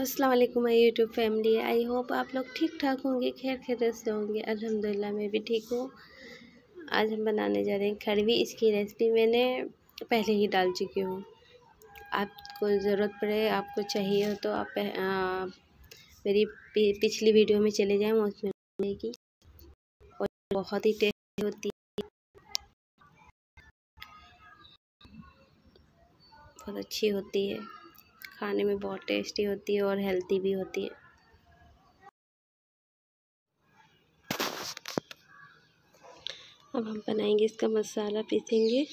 अस्सलाम वालेकुम my YouTube family. I hope आप लोग ठीक ठाक होंगे खैर खैर से होंगे। अल्हम्दुलिल्लाह मैं भी ठीक हूँ। आज हम बनाने जा रहे हैं खड़वी। इसकी रेसिपी मैंने पहले ही डाल चुकी हूँ। आपको ज़रूरत पड़े आपको चाहिए हो तो आप आ, मेरी पिछली वीडियो में चले जाएँ उसमें की। और बहुत ही टेस्टी होती है। बहुत अच्छी होती है। खाने में बहुत टेस्टी होती है और हेल्दी भी होती है। अब हम बनाएँगे इसका मसाला पीसेंगे।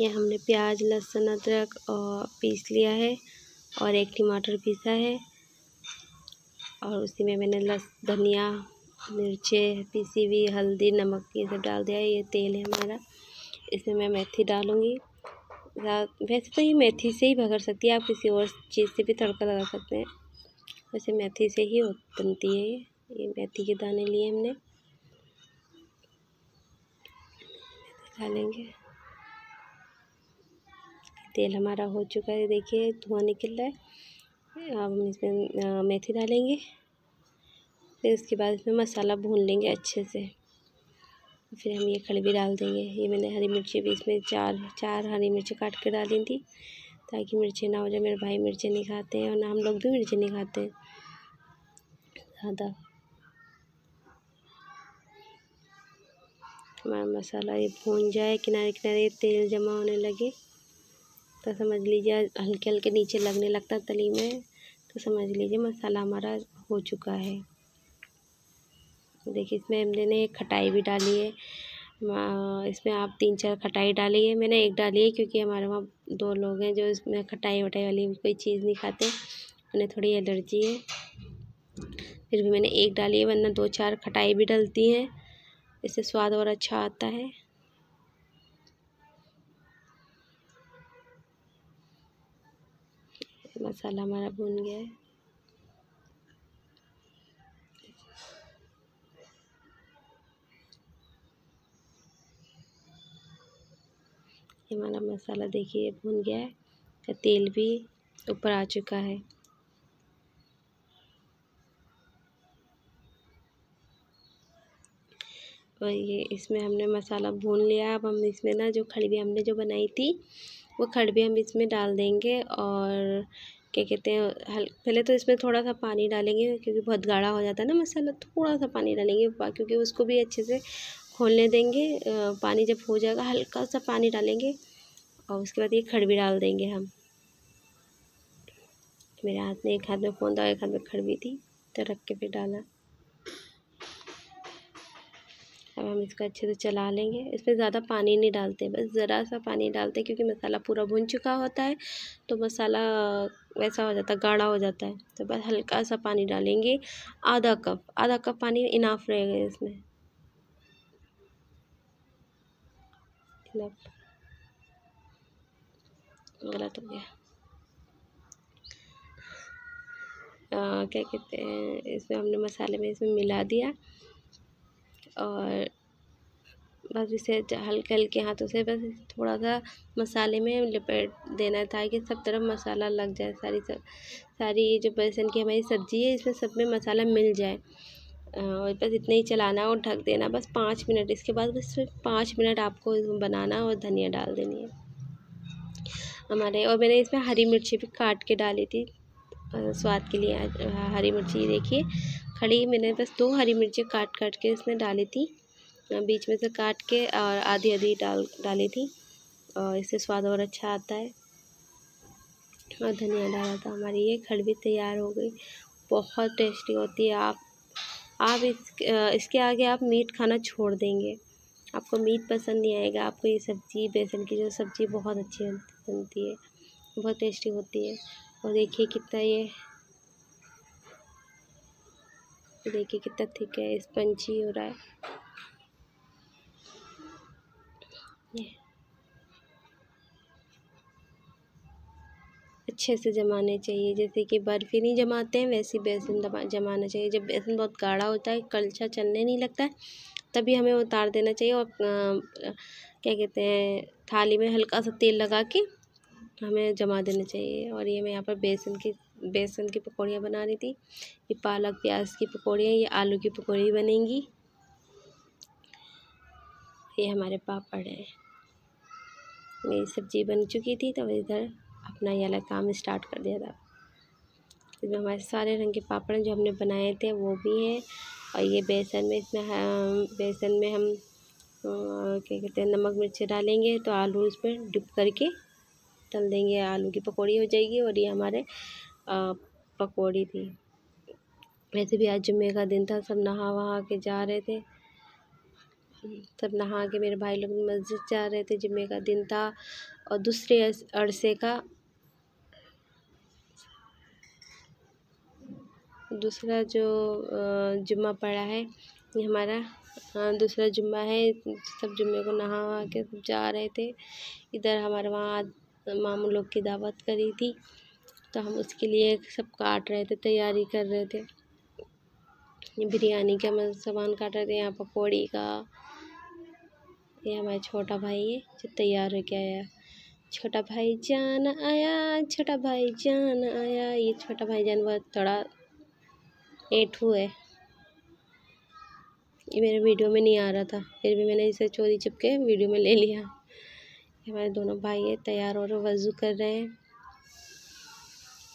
ये हमने प्याज, लहसुन, अदरक और पीस लिया है और एक टमाटर पीसा है। और उसी में मैंने लस, धनिया, मिर्चें पीसी हुई, हल्दी, नमक ये सब डाल दिया है। ये तेल है हमारा। इसमें मैं मेथी डालूँगी। वैसे तो ये मेथी से ही भगर सकती है, आप किसी और चीज़ से भी तड़का लगा सकते हैं। वैसे मेथी से ही बनती है ये मेथी के दाने लिए हमने। डालेंगे। तेल हमारा हो चुका है, देखिए, धुआँ निकल रहा है। अब हम इसमें मेथी डालेंगे। फिर उसके बाद इसमें मसाला भून लेंगे अच्छे से। फिर हम ये खड़बी डाल देंगे। ये मैंने हरी मिर्ची भी इसमें चार चार हरी मिर्ची काट के डाली थी, ताकि मिर्ची ना हो जाए। मेरे भाई मिर्ची नहीं खाते हैं और ना हम लोग भी मिर्ची नहीं खाते हैं। ज़्यादा। हमारा मसाला ये भून जाए, किनारे किनारे तेल जमा होने लगे तो समझ लीजिए हल्के हल्के नीचे लगने लगता तली में तो समझ लीजिए मसाला हमारा हो चुका है। देखिए इसमें हमने खटाई भी डाली है। इसमें आप तीन चार खटाई डाली है। मैंने एक डाली है क्योंकि हमारे वहाँ दो लोग हैं जो इसमें खटाई वटाई वाली कोई चीज़ नहीं खाते। उन्हें थोड़ी एलर्जी है। फिर भी मैंने एक डाली है, वरना दो चार खटाई भी डलती हैं। इससे स्वाद और अच्छा आता है। मसाला हमारा भून गया है। हमारा मसाला देखिए, भुन गया है तेल भी ऊपर आ चुका है। और ये इसमें हमने मसाला भून लिया। अब हम इसमें ना जो खड़बी हमने जो बनाई थी, वो खड़बी हम इसमें डाल देंगे और क्या कहते हैं, हल, पहले तो इसमें थोड़ा सा पानी डालेंगे, क्योंकि बहुत गाढ़ा हो जाता है ना मसाला, थोड़ा सा पानी डालेंगे, क्योंकि उसको भी अच्छे से खोलने देंगे पानी जब हो जाएगा, हल्का सा पानी डालेंगे और उसके बाद ये खड़बी डाल देंगे हम। मेरे हाथ में एक हाथ में फ़ोन था, एक हाथ में खड़बी थी तो रख के फिर डाला। अब हम इसको अच्छे से चला लेंगे। इसमें ज़्यादा पानी नहीं डालते, बस ज़रा सा पानी डालते क्योंकि मसाला पूरा भुन चुका होता है तो मसाला वैसा हो जाता है, गाढ़ा हो जाता है। तो बस हल्का सा पानी डालेंगे, आधा कप आधा कप पानी इनाफ रहेगा इसमें। मतलब गलत हो गया आ, क्या कहते हैं इसमें हमने मसाले में इसमें मिला दिया और बस इसे हल्के हल्के हाथों से बस थोड़ा सा मसाले में लपेट देना था कि सब तरफ़ मसाला लग जाए सारी सब सारी जो बेसन की हमारी सब्ज़ी है इसमें सब में मसाला मिल जाए और बस इतना ही चलाना और ढक देना, बस पाँच मिनट। इसके बाद बस पाँच मिनट आपको इसमें बनाना और धनिया डाल देनी है। हमारे, और मैंने इसमें हरी मिर्ची भी काट के डाली थी स्वाद के लिए। हरी मिर्ची देखिए, खड़ी मैंने बस दो हरी मिर्ची काट काट के इसमें डाली थी। बीच में से काट के और आधी आधी डाल, डाली थी, और इससे स्वाद और अच्छा आता है। और धनिया डाला था हमारी, ये खड़बी तैयार हो गई। बहुत टेस्टी होती है, आप आप इस इसके आगे आप मीट खाना छोड़ देंगे। आपको मीट पसंद नहीं आएगा, आपको ये सब्ज़ी, बेसन की जो सब्ज़ी बहुत अच्छी बनती है, बहुत टेस्टी होती है। और देखिए कितना ये, देखिए कितना थिक है, स्पंजी हो रहा है। अच्छे से जमाने चाहिए, जैसे कि बर्फ़ी नहीं जमाते हैं, वैसे बेसन जमाना चाहिए। जब बेसन बहुत गाढ़ा होता है, कलछा चलने नहीं लगता है, तभी हमें उतार देना चाहिए और क्या कहते हैं, थाली में हल्का सा तेल लगा के हमें जमा देना चाहिए। और ये मैं यहाँ पर बेसन की बेसन की पकौड़ियाँ बना रही थी। ये पालक, प्याज की पकौड़ियाँ, ये आलू की पकौड़ी बनेंगी। ये हमारे पापड़ है। मेरी सब्ज़ी बन चुकी थी तो इधर अपना ये अलग काम स्टार्ट कर दिया था। इसमें हमारे सारे रंग के पापड़ जो हमने बनाए थे वो भी हैं और ये बेसन में इसमें बेसन में हम क्या कहते हैं, नमक मिर्च डालेंगे तो आलू इस पर डिप करके तल देंगे। आलू की पकौड़ी हो जाएगी और ये हमारे पकौड़ी थी। वैसे भी आज जुम्मे का दिन था, सब नहा वहा के जा रहे थे। सब नहा के मेरे भाई लोग मस्जिद जा रहे थे जुम्मे का दिन था। और दूसरे अरसे का दूसरा जो जुम्मा पड़ा है, ये हमारा दूसरा जुम्मा है, सब जुम्मे को नहा वहा के जा रहे थे। इधर हमारे वहाँ, मामू लोग की दावत करी थी तो हम उसके लिए सब काट रहे थे, तैयारी कर रहे थे। बिरयानी का सामान काट रहे थे, यहाँ पकौड़ी का। ये हमारा छोटा भाई है, जो तैयार हो के आया। छोटा भाई जान आया, छोटा भाई जान आया, ये छोटा भाई जान बहुत थोड़ा एठू हुए। ये मेरे वीडियो में नहीं आ रहा था। फिर भी मैंने इसे चोरी चिपके वीडियो में ले लिया। हमारे दोनों भाई तैयार हो रहे वज़ू कर रहे हैं।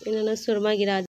इन्होंने सुरमा गिरा